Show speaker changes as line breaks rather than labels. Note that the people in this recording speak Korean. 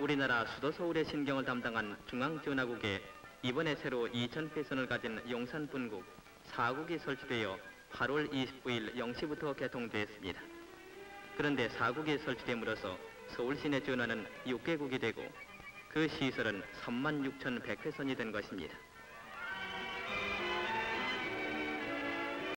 우리나라 수도 서울의 신경을 담당한 중앙전화국에 이번에 새로 2,000회선을 가진 용산 분국 4국이 설치되어 8월 29일 0시부터 개통됐습니다. 그런데 4국이 설치됨으로써 서울 시내 전화는 6개국이 되고 그 시설은 36,100회선이 된 것입니다.